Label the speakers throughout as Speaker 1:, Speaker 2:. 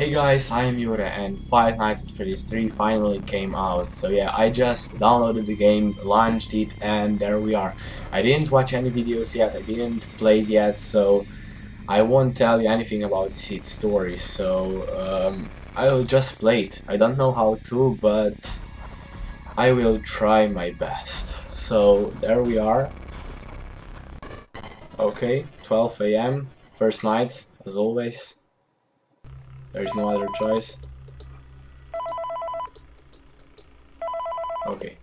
Speaker 1: Hey guys, I am Jure and Five Nights at Freddy's 3 finally came out. So yeah, I just downloaded the game, launched it, and there we are. I didn't watch any videos yet, I didn't play it yet, so I won't tell you anything about its story. So um, I will just play it. I don't know how to, but I will try my best. So there we are. Okay, 12 a.m. First night, as always. There is no other choice. Okay.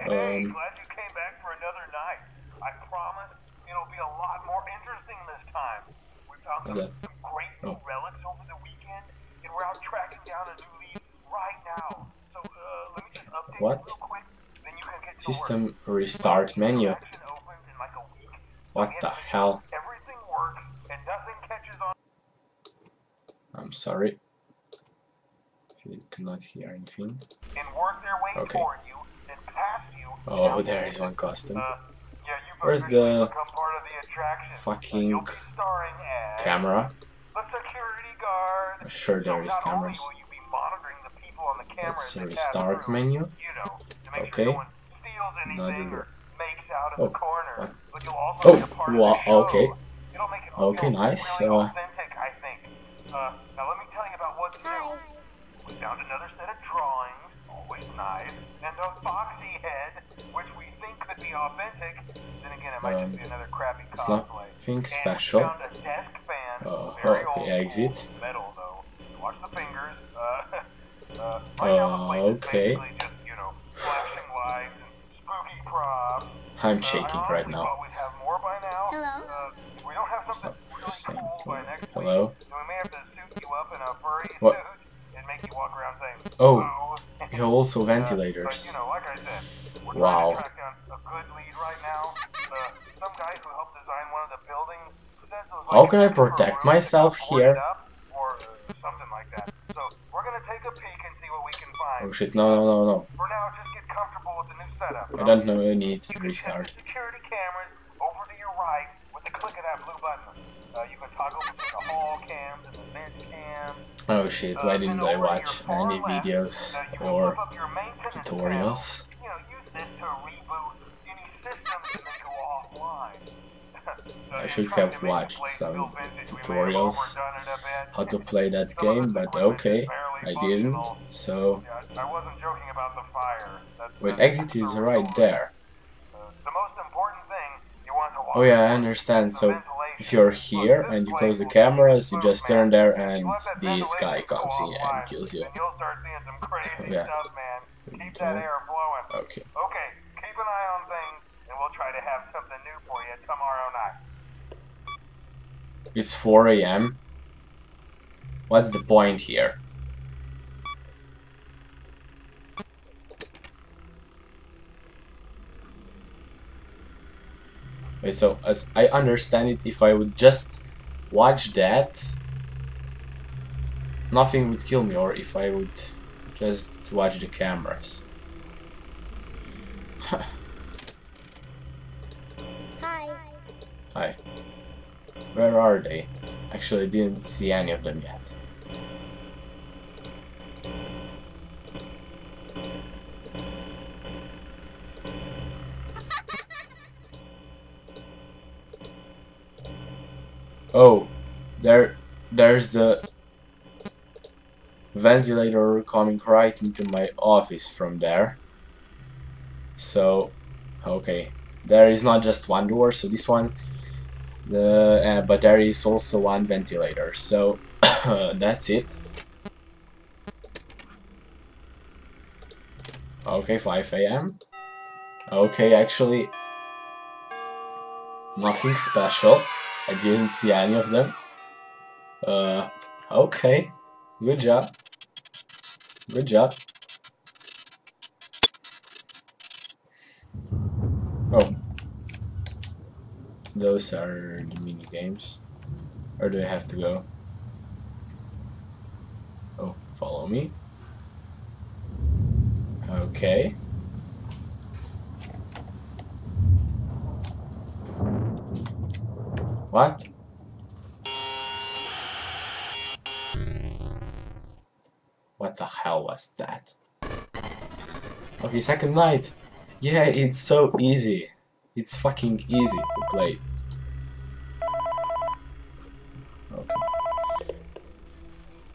Speaker 2: Hey,
Speaker 1: Um,
Speaker 2: glad you came back for another night. I promise it'll be a lot more interesting this time. We found some, great new
Speaker 1: Oh.
Speaker 2: relics over the weekend, and we're out tracking down a new lead right now. So uh, let me just update
Speaker 1: What?
Speaker 2: you real quick, then you can get to
Speaker 1: System restart menu.
Speaker 2: Action opens in like a week.
Speaker 1: What the hell?
Speaker 2: Everything works, and nothing catches on.
Speaker 1: I'm sorry. You cannot hear anything.
Speaker 2: And work their way
Speaker 1: Okay.
Speaker 2: toward you, you.
Speaker 1: Oh, there is one costume.
Speaker 2: Uh, yeah,
Speaker 1: Where's the
Speaker 2: part of the attraction.
Speaker 1: fucking
Speaker 2: You'll starring as
Speaker 1: Camera.
Speaker 2: guard.
Speaker 1: Sure, there is cameras.
Speaker 2: Only will you be monitoring the people on the
Speaker 1: That's a
Speaker 2: that
Speaker 1: restart menu.
Speaker 2: You know,
Speaker 1: Okay.
Speaker 2: sure no one steals
Speaker 1: Not
Speaker 2: anything or makes out of
Speaker 1: Oh,
Speaker 2: the corner.
Speaker 1: what?
Speaker 2: But you'll also
Speaker 1: Oh,
Speaker 2: be a part
Speaker 1: wa-
Speaker 2: of the
Speaker 1: okay.
Speaker 2: It'll make it
Speaker 1: Okay, nice,
Speaker 2: Really
Speaker 1: uh,
Speaker 2: authentic, I think. Uh, now let me tell you about what's new. We found another set of drawings, always nice, and a foxy head, which we think could be authentic. Then again, it might
Speaker 1: Um,
Speaker 2: just be another crappy
Speaker 1: It's
Speaker 2: cosplay.
Speaker 1: nothing
Speaker 2: And
Speaker 1: special.
Speaker 2: we found a desk fan,
Speaker 1: Oh,
Speaker 2: very
Speaker 1: okay,
Speaker 2: old
Speaker 1: exit.
Speaker 2: metal though. Watch the fingers. Uh, uh, right
Speaker 1: Uh,
Speaker 2: place
Speaker 1: okay.
Speaker 2: basically just, you know, flashing lights and spooky props.
Speaker 1: I'm
Speaker 2: Uh,
Speaker 1: shaking
Speaker 2: I
Speaker 1: right now.
Speaker 2: we'd have more by now.
Speaker 3: Hello?
Speaker 2: Uh, we don't have something
Speaker 1: Stop
Speaker 2: really cool by next
Speaker 1: hello.
Speaker 2: week. So we may have to suit you up in a furry
Speaker 1: What?
Speaker 2: suit
Speaker 1: Oh, you have also
Speaker 2: Uh, but,
Speaker 1: ventilators.
Speaker 2: you know, like I said,
Speaker 1: Wow.
Speaker 2: trying to track down a good lead right now. Uh, some guy who helped design one of the buildings says
Speaker 1: How can I protect myself here?
Speaker 2: Or something like that. So we're gonna take a peek and see what we can find.
Speaker 1: Oh shit, no, no, no, no.
Speaker 2: For now, just get comfortable with the new setup.
Speaker 1: I don't know, I need to restart.
Speaker 2: security cameras over to your right with the click of that blue button. Uh, you can toggle between the hall cams and the cams.
Speaker 1: Oh shit, why
Speaker 2: Uh,
Speaker 1: didn't I watch any videos or
Speaker 2: flip up your maintenance
Speaker 1: tutorials?
Speaker 2: panel. You know, use this to reboot any systems that may go offline.
Speaker 1: I should have
Speaker 2: to make the
Speaker 1: watched some
Speaker 2: feel vintage, we may have
Speaker 1: tutorials
Speaker 2: overdone it a bit.
Speaker 1: how to play that game, but okay, I didn't. So,
Speaker 2: Yeah, I wasn't joking about the fire. That,
Speaker 1: wait, exit is right there.
Speaker 2: The most important thing you want to watch
Speaker 1: Oh yeah, I understand. So. If you're here and you close the cameras, you just turn there and
Speaker 2: you let that
Speaker 1: this guy comes in and kills you.
Speaker 2: then you'll start seeing some crazy
Speaker 1: Yeah.
Speaker 2: stuff, man. Keep
Speaker 1: Okay.
Speaker 2: that air flowing.
Speaker 1: Okay.
Speaker 2: Okay, keep an eye on things, and we'll try to have something new for you tomorrow night.
Speaker 1: It's 4 a.m. What's the point here? Wait, so as I understand it, if I would just watch that, nothing would kill me, or if I would just watch the cameras.
Speaker 3: Hi.
Speaker 1: Hi. Where are they? Actually, I didn't see any of them yet. Oh, there, there's the ventilator coming right into my office from there. So, okay, there is not just one door, so this one the uh, but there is also one ventilator. So that's it. Okay 5 a.m okay actually nothing special I didn't see any of them uh okay good job good job oh those are the mini games. Or do I have to go? Oh, follow me. Okay. What? What the hell was that? Okay, second night. Yeah, it's so easy. It's fucking easy to play.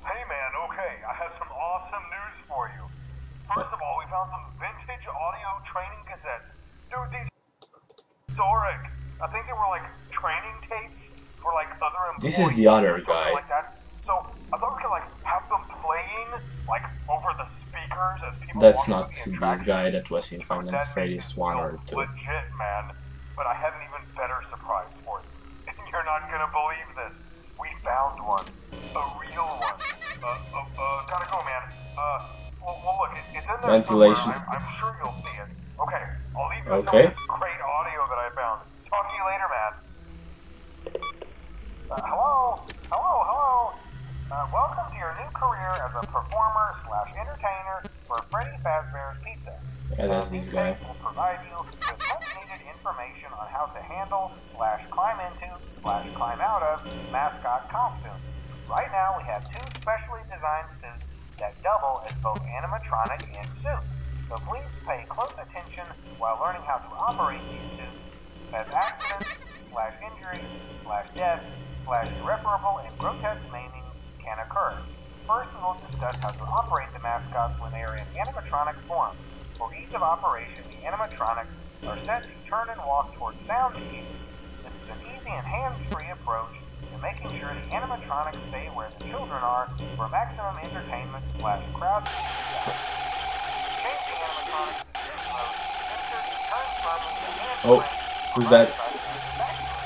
Speaker 2: Hey man, okay, I have some awesome news for you. First of all, we found some vintage audio training cassettes. Dude, these historic. I think they were like training tapes for like other employees.
Speaker 1: This is the other guy.
Speaker 2: Like that. So I thought we could like have them playing like over the speakers as people
Speaker 1: That's not this guy that was in
Speaker 2: that
Speaker 1: Freddy's 1 or 2.
Speaker 2: Legit, man. But I have an even better surprise for you. You're not gonna believe this. We found one. A real one. Uh, uh, uh, gotta go, man. Uh, well, well look, it, it's in there
Speaker 1: Ventilation.
Speaker 2: I'm, I'm sure you'll see it. Okay, I'll leave
Speaker 1: Okay.
Speaker 2: some of this great audio that I found. Talk to you later, man. Uh, hello? Hello, hello? Uh, welcome to your new career as a performer slash entertainer for Freddy Fazbear's Pizza.
Speaker 1: Yeah, that's this guy.
Speaker 2: will provide you with much needed information on how to handle slash climb into slash climb out of mascot costumes. Right now we have two specially designed suits that double as both animatronic and suit. So please pay close attention while learning how to operate these suits as accidents slash injuries slash death slash irreparable and grotesque maiming can occur. First we will discuss how to operate the mascots when they are in animatronic form. For ease of operation, the animatronics are set to turn and walk towards sound cues. This is an easy and hands-free approach to making sure the animatronics stay where the children are for maximum entertainment slash crowd. Change the animatronics to suit mode, insert turn firmly and
Speaker 1: Oh, who's that?
Speaker 2: the side of the backboard.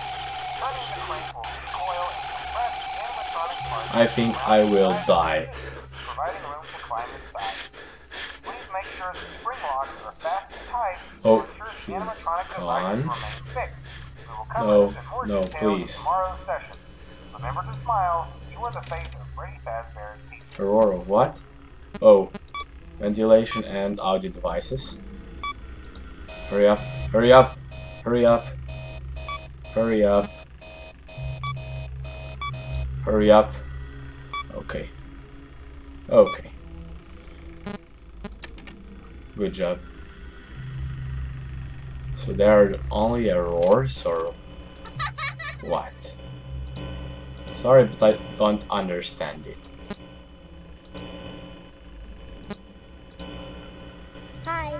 Speaker 2: Turning the crank will recoil and compress the animatronic parts
Speaker 1: I think I will die.
Speaker 2: providing room to climb inside. Please make sure the spring locks are fast and tight
Speaker 1: Oh, he's gone. No, no, please.
Speaker 2: Remember to smile. You are the face of Fazbear's Pizza.
Speaker 1: Aurora, what? Oh, ventilation and audio devices. Hurry up, hurry up, hurry up, hurry up, hurry up. Okay, okay. Good job. So there are only errors or what? Sorry, but I don't understand it.
Speaker 3: Hi.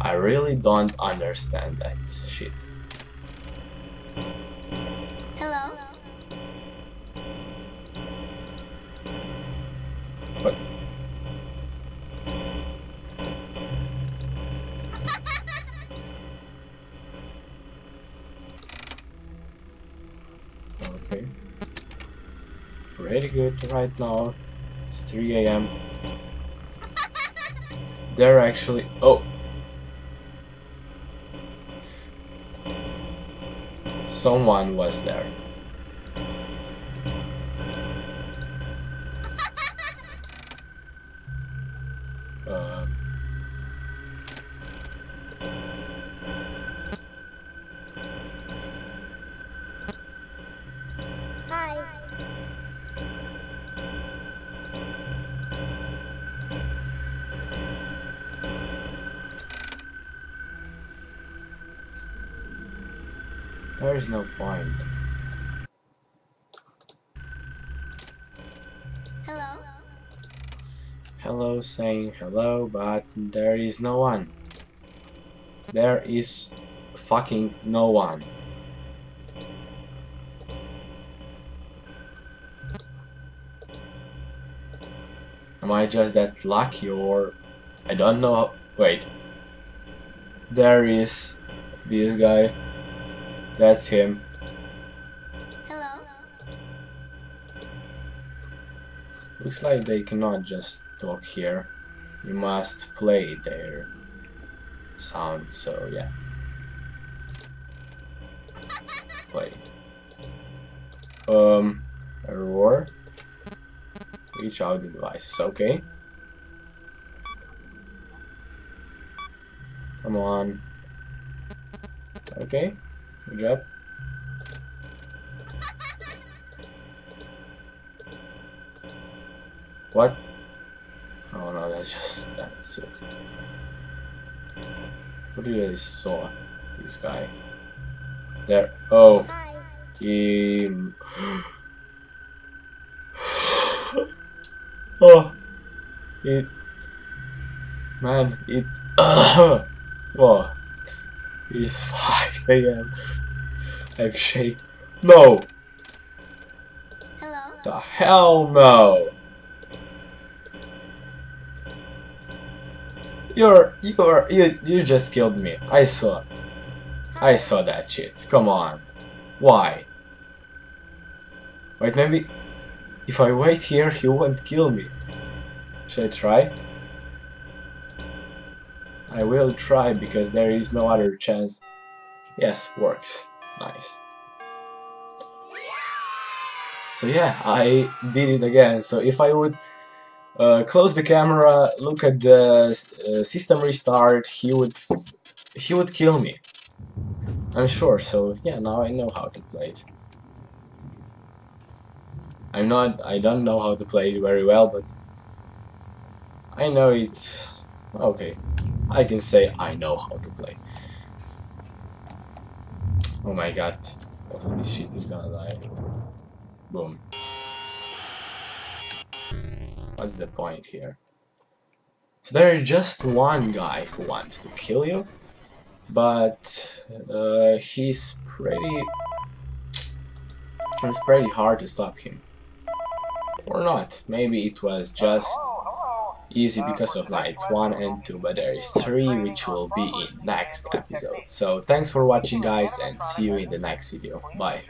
Speaker 1: I really don't understand that shit. Okay, pretty good right now. It's 3 a.m. They're actually oh. Someone was there. Um, there is no point.
Speaker 3: Hello.
Speaker 1: Hello saying hello, but there is no one. There is fucking no one. Am I just that lucky or I don't know wait. There is this guy. That's him.
Speaker 3: Hello.
Speaker 1: Looks like they cannot just talk here. You must play their sound, so yeah. Play. Um, a roar. Reach out the devices, okay. Come on. Okay, good job. What? Oh no, that's just that's it. What do you saw? This guy. There. Oh, him. oh, it. Man, it. oh, it's 5 a.m. I've shake. No,
Speaker 3: Hello.
Speaker 1: the hell no. You're you're you you just killed me. I saw I saw that shit. Come on. Why? Wait, maybe if I wait here, he won't kill me. Should I try? I will try because there is no other chance. Yes, works. Nice. So yeah, I did it again. So if I would uh, close the camera, look at the uh, system restart, he would he would kill me. I'm sure. So yeah, now I know how to play it. I'm not. I don't know how to play it very well, but I know it. okay. I can say I know how to play. Oh my god! Also, this shit is gonna die. Boom. What's the point here? So there is just one guy who wants to kill you, but uh, he's pretty. It's pretty hard to stop him. Or not. Maybe it was just. Easy because of night 1 and 2, but there is 3 which will be in next episode. So thanks for watching guys and see you in the next video. Bye.